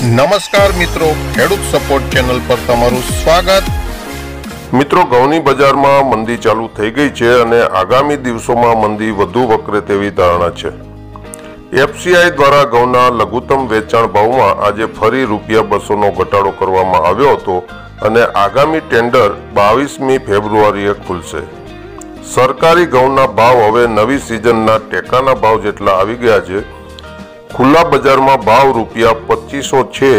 નમસ્કાર મિત્રો, ખેડૂત સપોર્ટ ચેનલ પર તમારું સ્વાગત. મિત્રો, ઘઉંની બજારમાં મંદી ચાલુ થઈ ગઈ છે અને આગામી દિવસોમાં મંદી વધુ વકરે તેવી ધારણા છે. એફસીઆઈ દ્વારા ઘઉંના લઘુત્તમ વેચાણ ભાવમાં આજે ફરી રૂપિયા બસોનો ઘટાડો કરવામાં આવ્યો હતો અને આગામી ટેન્ડર બાવીસમી ફેબ્રુઆરીએ ખુલશે. સરકારી ઘઉંના ભાવ હવે નવી સિઝનના ટેકાના ભાવ જેટલા આવી ગયા છે ખુલ્લા બજારમાં ભાવ રૂપિયા પચીસો છે,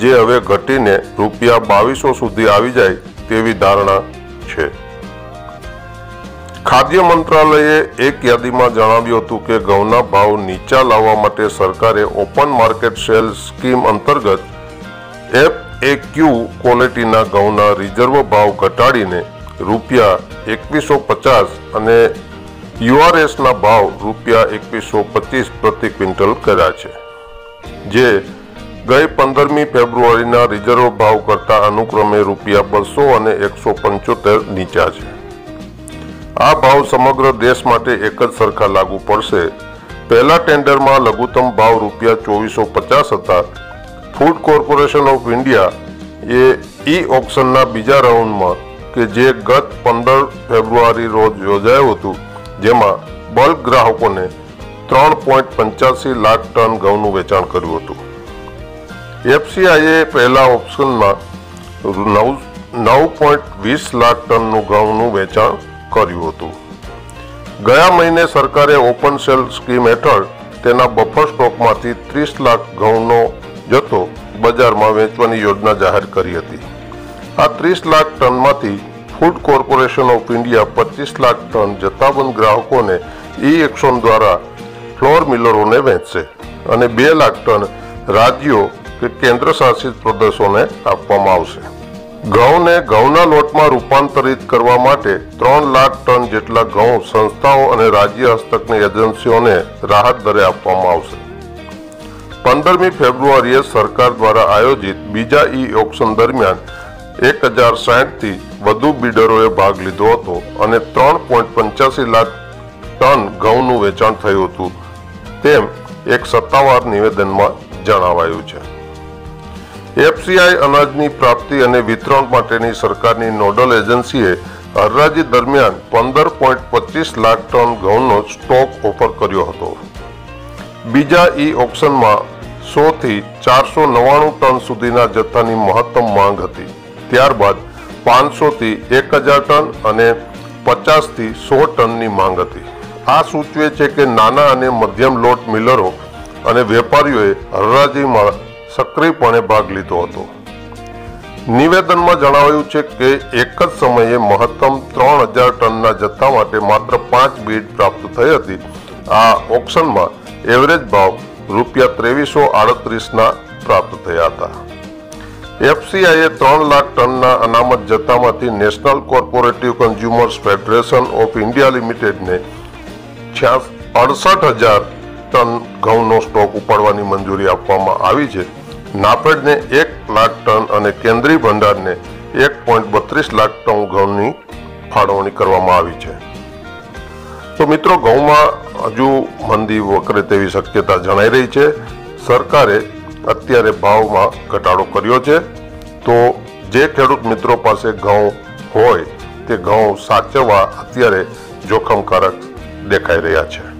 જે હવે ઘટીને રૂપિયા બાવીસો સુધી આવી જાય તેવી ધારણા છે. ખાદ્ય મંત્રાલયે એક યાદીમાં જણાવ્યું હતું કે ઘઉંના ભાવ નીચા લાવવા માટે સરકારે ઓપન માર્કેટ સેલ સ્કીમ અંતર્ગત એફ એ ક્યુ ક્વોલિટીના ઘઉંના રિઝર્વ ભાવ ઘટાડીને રૂપિયા એકવીસો પચાસ અને યુઆરએસના ભાવ રૂપિયા એકવીસો પચીસ પ્રતિ ક્વિન્ટલ કર્યા છે, જે ગઈ પંદરમી ફેબ્રુઆરીના રિઝર્વ ભાવ કરતા અનુક્રમે રૂપિયા બસો અને એકસો પંચોતેર નીચા છે. આ ભાવ સમગ્ર દેશ માટે એક જ સરખા લાગુ પડશે. પહેલા ટેન્ડરમાં લઘુત્તમ ભાવ રૂપિયા ચોવીસો પચાસ હતા. ફૂડ કોર્પોરેશન ઓફ ઇન્ડિયા એ ઈ ઓપ્શનના બીજા રાઉન્ડમાં કે જે ગત પંદર ફેબ્રુઆરી રોજ યોજાયું હતું જેમાં બલ્ક ગ્રાહકોને ત્રણ પોઈન્ટ પંચ્યાસી લાખ ટન ઘઉંનું વેચાણ કર્યું હતું. એફસીઆઈએ પહેલા ઓપ્શનમાં નવ નવ પોઈન્ટ વીસ લાખ ટનનું ઘઉંનું વેચાણ કર્યું હતું. ગયા મહિને સરકારે ઓપન સેલ સ્કીમ હેઠળ તેના બફર સ્ટોકમાંથી ત્રીસ લાખ ઘઉંનો જથ્થો બજારમાં વેચવાની યોજના જાહેર કરી હતી. આ ત્રીસ લાખ ટનમાંથી ફૂડ કોર્પોરેશન ઓફ ઇન્ડિયા પચીસ લાખ ટન જથ્થાબંધ ગ્રાહકોને ઈ એક્શન દ્વારા ફ્લોર મિલરોને વહેંચશે અને બે લાખ ટન રાજ્યો કે કેન્દ્ર શાસિત પ્રદેશોને આપવામાં આવશે. ઘઉંને ઘઉંના લોટમાં રૂપાંતરિત કરવા માટે ત્રણ લાખ ટન જેટલા ઘઉં સંસ્થાઓ અને રાજ્ય હસ્તકની એજન્સીઓને રાહત દરે આપવામાં આવશે. પંદરમી ફેબ્રુઆરીએ સરકાર દ્વારા આયોજિત બીજા ઈ ઓક્શન દરમિયાન એક હજાર સાહીઠથી વધુ બિડરોએ ભાગ લીધો હતો અને ત્રણ પોઈન્ટ પંચ્યાસી લાખ ટન ઘઉંનું વેચાણ થયું હતું. તેમ એક સત્તાવાર નિવેદનમાં જણાવાયું છે. એફસીઆઈ અનાજની પ્રાપ્તિ અને વિતરણ માટેની સરકારની નોડલ એજન્સીએ હરરાજી દરમિયાન પંદર પોઈન્ટ પચીસ લાખ ટન ઘઉંનો સ્ટોક ઓફર કર્યો હતો. બીજા ઈ ઓપ્શનમાં સો થી ચારસો નવ્વાણું ટન સુધીના જથ્થાની મહત્તમ માંગ હતી. ત્યારબાદ પાંચસો થી એક હજાર ટન અને પચાસથી સો ટનની માંગ હતી. આ સૂચવે છે કે નાના અને મધ્યમ લોટ મિલરો અને વેપારીઓએ હરરાજીમાં સક્રિયપણે ભાગ લીધો હતો. નિવેદનમાં જણાવાયું છે કે એક જ સમયે મહત્તમ ત્રણ હજાર ટનના જથ્થા માટે માત્ર પાંચ બીડ પ્રાપ્ત થઈ હતી. આ ઓક્શનમાં એવરેજ ભાવ રૂપિયા ત્રેવીસો આડત્રીસના પ્રાપ્ત થયા હતા. એફસીઆઈએ ત્રણ લાખ ટનના અનામત જથ્થામાંથી national cooperative consumers federation of India લિમિટેડને અડસઠ હજાર ટન ઘઉંનો સ્ટોક ઉપાડવાની મંજૂરી આપવામાં આવી છે. નાફેડને એક લાખ ટન અને કેન્દ્રીય ભંડારને એક પોઈન્ટ બત્રીસ લાખ ટન ઘઉંની ફાળવણી કરવામાં આવી છે. તો મિત્રો, ઘઉંમાં હજુ મંદી વકરે તેવી શક્યતા જણાઈ રહી છે. સરકારે અત્યારે ભાવમાં ઘટાડો કર્યો છે. તો જે ખેડૂત મિત્રો પાસે ઘઉં હોય, તે ઘઉં સાચવવા અત્યારે જોખમકારક દેખાઈ રહ્યા છે.